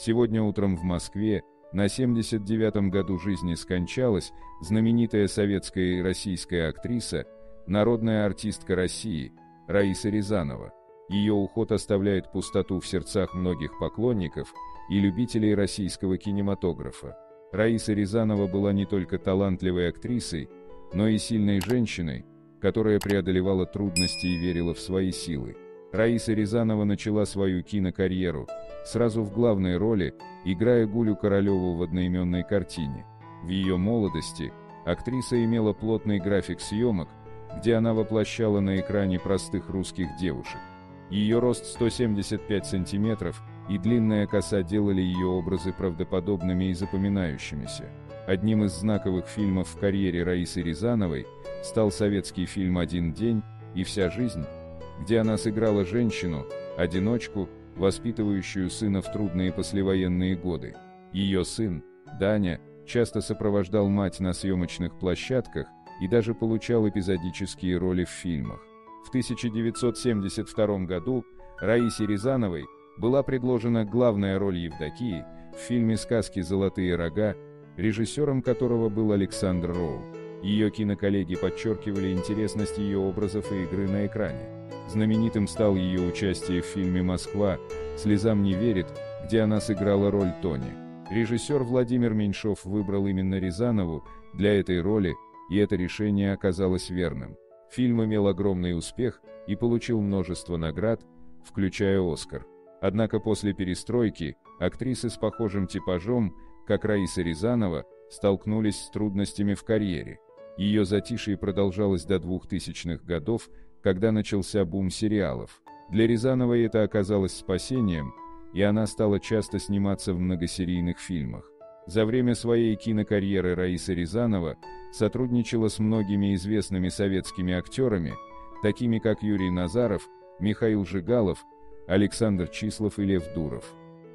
Сегодня утром в Москве на 79-м году жизни скончалась знаменитая советская и российская актриса, народная артистка России Раиса Рязанова. Ее уход оставляет пустоту в сердцах многих поклонников и любителей российского кинематографа. Раиса Рязанова была не только талантливой актрисой, но и сильной женщиной, которая преодолевала трудности и верила в свои силы. Раиса Рязанова начала свою кинокарьеру сразу в главной роли, играя Гулю Королеву в одноименной картине. В ее молодости актриса имела плотный график съемок, где она воплощала на экране простых русских девушек. Ее рост 175 сантиметров и длинная коса делали ее образы правдоподобными и запоминающимися. Одним из знаковых фильмов в карьере Раисы Рязановой стал советский фильм «Один день» и «Вся жизнь», где она сыграла женщину, одиночку, воспитывающую сына в трудные послевоенные годы. Ее сын, Даня, часто сопровождал мать на съемочных площадках и даже получал эпизодические роли в фильмах. В 1972 году Раисе Рязановой была предложена главная роль Евдокии в фильме «Сказки «Золотые рога», режиссером которого был Александр Роу. Ее киноколлеги подчеркивали интересность ее образов и игры на экране. Знаменитым стал ее участие в фильме «Москва», «Слезам не верит», где она сыграла роль Тони. Режиссер Владимир Меньшов выбрал именно Рязанову для этой роли, и это решение оказалось верным. Фильм имел огромный успех и получил множество наград, включая «Оскар». Однако после перестройки, актрисы с похожим типажом, как Раиса Рязанова, столкнулись с трудностями в карьере. Ее затишье продолжалось до 2000-х годов, когда начался бум сериалов. Для Рязановой это оказалось спасением, и она стала часто сниматься в многосерийных фильмах. За время своей кинокарьеры Раиса Рязанова сотрудничала с многими известными советскими актерами, такими как Юрий Назаров, Михаил Жигалов, Александр Числов и Лев Дуров.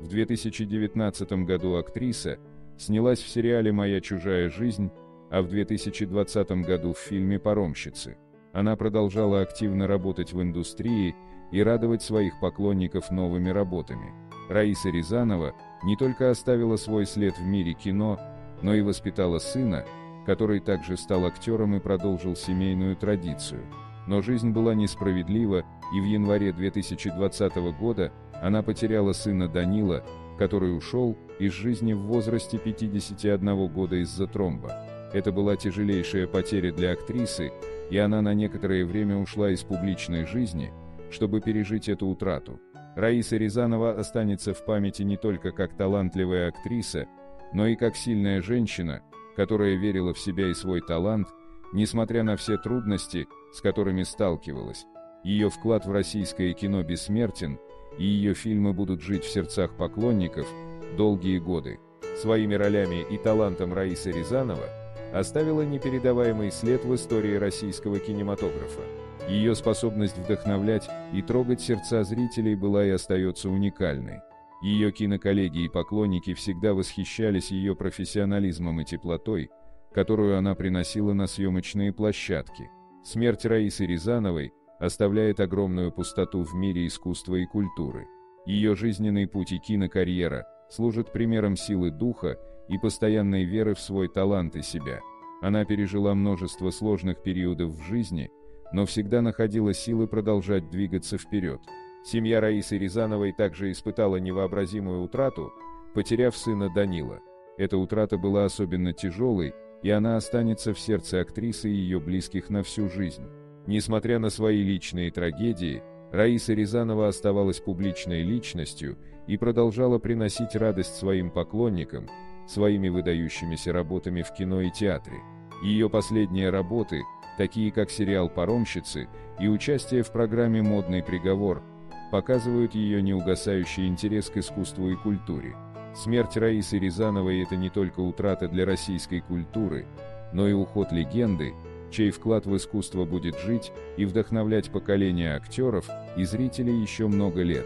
В 2019 году актриса снялась в сериале «Моя чужая жизнь», а в 2020 году в фильме «Паромщицы». Она продолжала активно работать в индустрии и радовать своих поклонников новыми работами. Раиса Рязанова не только оставила свой след в мире кино, но и воспитала сына, который также стал актером и продолжил семейную традицию. Но жизнь была несправедлива, и в январе 2020 года она потеряла сына Данила, который ушел из жизни в возрасте 51 года из-за тромба. Это была тяжелейшая потеря для актрисы, и она на некоторое время ушла из публичной жизни, чтобы пережить эту утрату. Раиса Рязанова останется в памяти не только как талантливая актриса, но и как сильная женщина, которая верила в себя и свой талант, несмотря на все трудности, с которыми сталкивалась. Ее вклад в российское кино бессмертен, и ее фильмы будут жить в сердцах поклонников долгие годы. Своими ролями и талантом Раиса Рязанова – оставила непередаваемый след в истории российского кинематографа. Ее способность вдохновлять и трогать сердца зрителей была и остается уникальной. Ее киноколлеги и поклонники всегда восхищались ее профессионализмом и теплотой, которую она приносила на съемочные площадки. Смерть Раисы Рязановой оставляет огромную пустоту в мире искусства и культуры. Ее жизненный путь и кинокарьера служат примером силы духа и постоянной веры в свой талант и себя. Она пережила множество сложных периодов в жизни, но всегда находила силы продолжать двигаться вперед. Семья Раисы Рязановой также испытала невообразимую утрату, потеряв сына Данила. Эта утрата была особенно тяжелой, и она останется в сердце актрисы и ее близких на всю жизнь. Несмотря на свои личные трагедии, Раиса Рязанова оставалась публичной личностью и продолжала приносить радость своим поклонникам, своими выдающимися работами в кино и театре. Ее последние работы, такие как сериал «Паромщицы» и участие в программе «Модный приговор», показывают ее неугасающий интерес к искусству и культуре. Смерть Раисы Рязановой – это не только утрата для российской культуры, но и уход легенды, чей вклад в искусство будет жить и вдохновлять поколения актеров и зрителей еще много лет.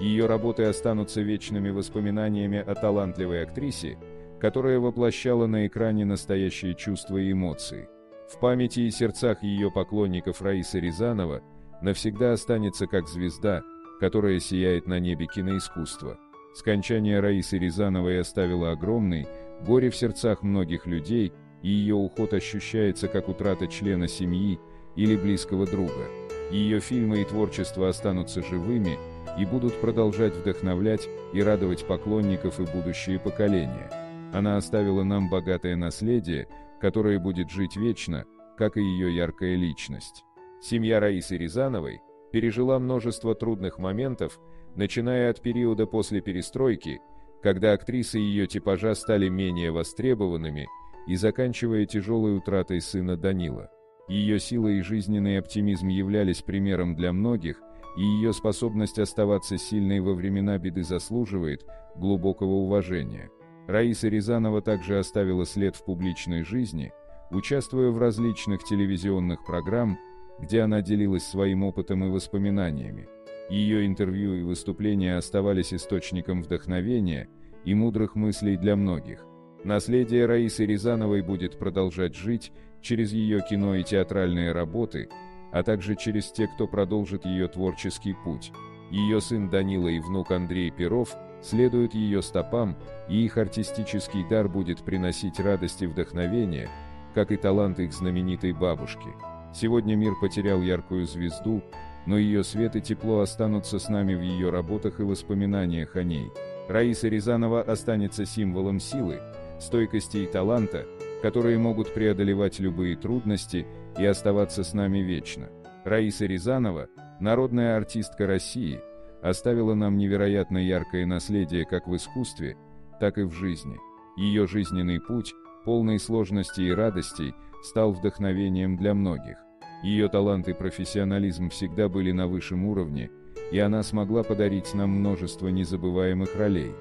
Ее работы останутся вечными воспоминаниями о талантливой актрисе, которая воплощала на экране настоящие чувства и эмоции. В памяти и сердцах ее поклонников Раиса Рязанова навсегда останется как звезда, которая сияет на небе киноискусства. Скончание Раисы Рязановой оставило огромный горе в сердцах многих людей, ее уход ощущается как утрата члена семьи или близкого друга. Ее фильмы и творчество останутся живыми и будут продолжать вдохновлять и радовать поклонников и будущие поколения. Она оставила нам богатое наследие, которое будет жить вечно, как и ее яркая личность. Семья Раисы Рязановой пережила множество трудных моментов, начиная от периода после перестройки, когда актрисы ее типажа стали менее востребованными, и заканчивая тяжелой утратой сына Данила. Ее сила и жизненный оптимизм являлись примером для многих, и ее способность оставаться сильной во времена беды заслуживает глубокого уважения. Раиса Рязанова также оставила след в публичной жизни, участвуя в различных телевизионных программах, где она делилась своим опытом и воспоминаниями. Ее интервью и выступления оставались источником вдохновения и мудрых мыслей для многих. Наследие Раисы Рязановой будет продолжать жить через ее кино и театральные работы, а также через тех, кто продолжит ее творческий путь. Ее сын Данила и внук Андрей Перов следуют ее стопам, и их артистический дар будет приносить радость и вдохновение, как и талант их знаменитой бабушки. Сегодня мир потерял яркую звезду, но ее свет и тепло останутся с нами в ее работах и воспоминаниях о ней. Раиса Рязанова останется символом силы, стойкости и таланта, которые могут преодолевать любые трудности и оставаться с нами вечно. Раиса Рязанова, народная артистка России, оставила нам невероятно яркое наследие как в искусстве, так и в жизни. Ее жизненный путь, полный сложностей и радостей, стал вдохновением для многих. Ее талант и профессионализм всегда были на высшем уровне, и она смогла подарить нам множество незабываемых ролей.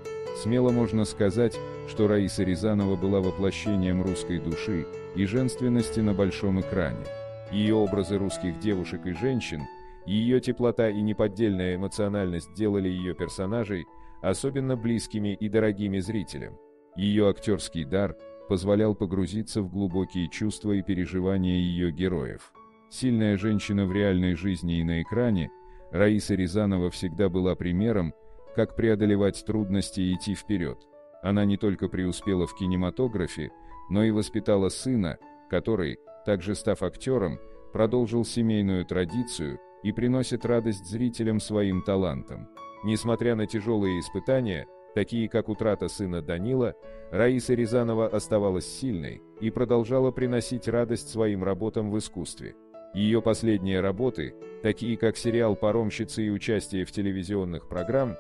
Смело можно сказать, что Раиса Рязанова была воплощением русской души и женственности на большом экране. Ее образы русских девушек и женщин, ее теплота и неподдельная эмоциональность делали ее персонажей особенно близкими и дорогими зрителям. Ее актерский дар позволял погрузиться в глубокие чувства и переживания ее героев. Сильная женщина в реальной жизни и на экране, Раиса Рязанова всегда была примером, как преодолевать трудности и идти вперед. Она не только преуспела в кинематографе, но и воспитала сына, который, также став актером, продолжил семейную традицию и приносит радость зрителям своим талантом. Несмотря на тяжелые испытания, такие как утрата сына Данила, Раиса Рязанова оставалась сильной и продолжала приносить радость своим работам в искусстве. Ее последние работы, такие как сериал «Паромщицы» и участие в телевизионных программах,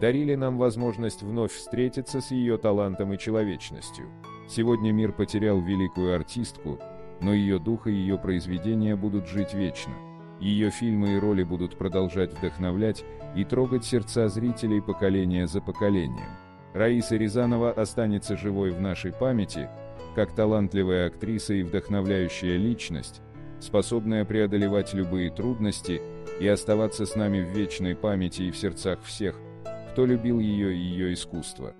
дарили нам возможность вновь встретиться с ее талантом и человечностью. Сегодня мир потерял великую артистку, но ее дух и ее произведения будут жить вечно. Ее фильмы и роли будут продолжать вдохновлять и трогать сердца зрителей поколения за поколением. Раиса Рязанова останется живой в нашей памяти, как талантливая актриса и вдохновляющая личность, способная преодолевать любые трудности и оставаться с нами в вечной памяти и в сердцах всех, кто любил ее и ее искусство.